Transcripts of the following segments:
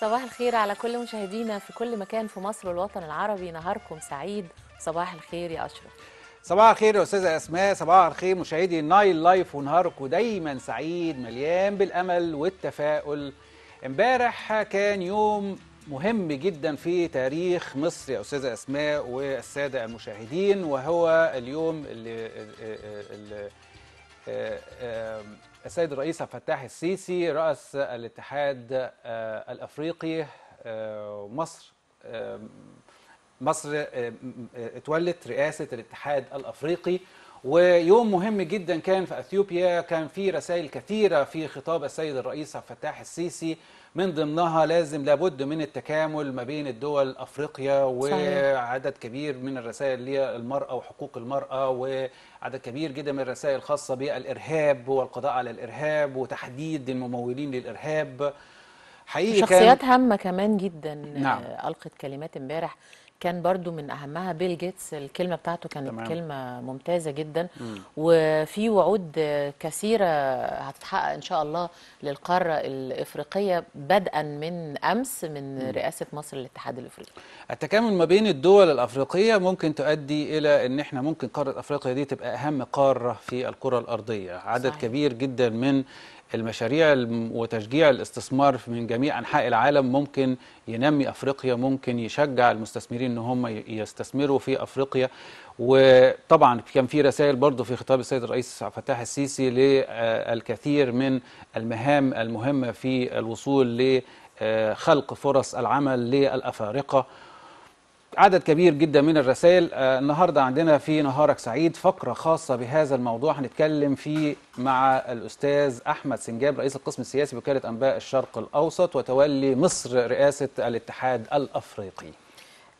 صباح الخير على كل مشاهدينا في كل مكان في مصر والوطن العربي. نهاركم سعيد. صباح الخير يا أشرف. صباح الخير يا أستاذة أسماء. صباح الخير مشاهدي النايل لايف ونهاركم دايما سعيد مليان بالأمل والتفاؤل. امبارح كان يوم مهم جدا في تاريخ مصر يا أستاذة أسماء والسادة المشاهدين وهو اليوم اللي, اللي السيد الرئيس عبد الفتاح السيسي رأس الاتحاد الأفريقي مصر مصر اتولت رئاسة الاتحاد الأفريقي. ويوم مهم جدا كان في أثيوبيا كان في رسائل كثيرة في خطاب السيد الرئيس عبد الفتاح السيسي من ضمنها لازم لابد من التكامل ما بين الدول أفريقيا وعدد كبير من الرسائل للمرأة وحقوق المرأة وعدد كبير جدا من الرسائل الخاصة بالإرهاب والقضاء على الإرهاب وتحديد الممولين للإرهاب حقيقي شخصيات هامة كمان جدا نعم. ألقت كلمات امبارح كان برضو من أهمها بيل جيتس الكلمة بتاعته كانت تمام. كلمة ممتازة جدا مم. وفي وعود كثيرة هتتحقق إن شاء الله للقارة الإفريقية بدءا من أمس من رئاسة مصر للاتحاد الإفريقي التكامل ما بين الدول الأفريقية ممكن تؤدي إلى إن إحنا ممكن قارة أفريقيا دي تبقى أهم قارة في الكرة الأرضية عدد صحيح. كبير جدا من المشاريع الم- وتشجيع الاستثمار من جميع أنحاء العالم ممكن ينمي أفريقيا ممكن يشجع المستثمرين إن هم يستثمروا في أفريقيا. وطبعا كان في رسائل برضه في خطاب السيد الرئيس الفتاح السيسي للكثير من المهام المهمة في الوصول لخلق فرص العمل للأفارقة. عدد كبير جدا من الرسائل آه، النهارده عندنا في نهارك سعيد فقرة خاصة بهذا الموضوع هنتكلم فيه مع الأستاذ أحمد سنجاب رئيس القسم السياسي بوكالة أنباء الشرق الأوسط وتولي مصر رئاسة الاتحاد الأفريقي.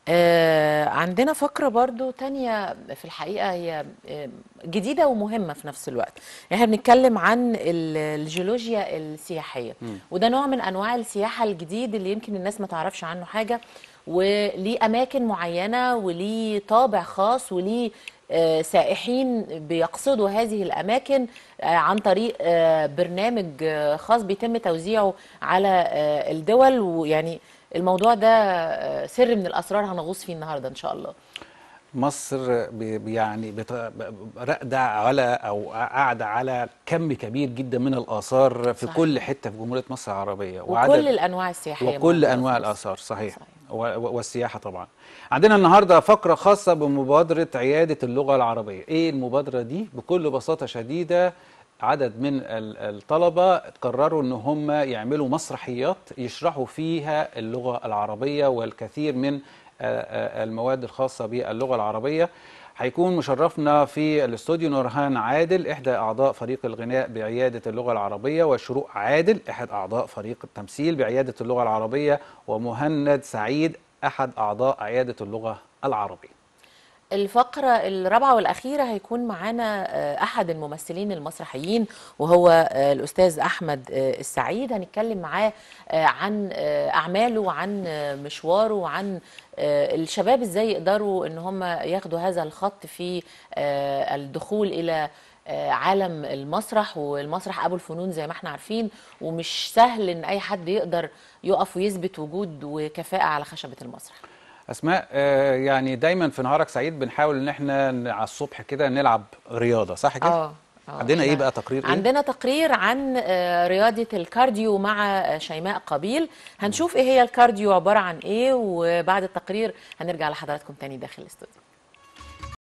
آه عندنا فقرة برضو تانية في الحقيقة هي آه، جديدة ومهمة في نفس الوقت. إحنا بنتكلم عن ال- الجيولوجيا السياحية. وده نوع من أنواع السياحة الجديد اللي يمكن الناس ما تعرفش عنه حاجة وليه أماكن معينة وليه طابع خاص وليه آه، سائحين بيقصدوا هذه الأماكن عن طريق برنامج خاص بيتم توزيعه على الدول. ويعني الموضوع ده آه، سر من الأسرار هنغوص فيه النهاردة إن شاء الله مصر يعني راقده على أو قاعدة على كم كبير جدا من الآثار في صحيح. كل حتة في جمهورية مصر العربية وكل الأنواع السياحية وكل أنواع. الآثار صحيح, صحيح. والسياحة طبعا عندنا النهارده فقرة خاصة بمبادرة عيادة اللغة العربية إيه المبادرة دي بكل بساطة شديدة عدد من ال- الطلبة قرروا إن هم يعملوا مسرحيات يشرحوا فيها اللغة العربية والكثير من آه، آه، المواد الخاصة باللغة العربية. هيكون مشرفنا في الاستوديو نورهان عادل إحدى أعضاء فريق الغناء بعيادة اللغة العربية وشروق عادل احد أعضاء فريق التمثيل بعيادة اللغة العربية ومهند سعيد أحد أعضاء عيادة اللغة العربية. الفقرة الرابعة والأخيرة هيكون معانا آه، أحد الممثلين المسرحيين وهو آه، الأستاذ أحمد آه، السعيد. هنتكلم معاه عن أعماله وعن مشواره وعن الشباب إزاي يقدروا إن هم ياخدوا هذا الخط في الدخول إلى عالم المسرح. والمسرح أبو الفنون زي ما إحنا عارفين ومش سهل إن أي حد يقدر يقف ويثبت وجود وكفاءة على خشبة المسرح. أسماء آه، يعني دايما في نهارك سعيد بنحاول إن إحنا على الصبح كده نلعب رياضة صح كده؟ آه آه، عندنا إيه بقى تقرير إيه؟ عندنا تقرير عن آه، رياضة ال cardio مع شيماء قبيل. هنشوف إيه هي ال cardio عبارة عن إيه وبعد التقرير هنرجع لحضراتكم تاني داخل الاستوديو.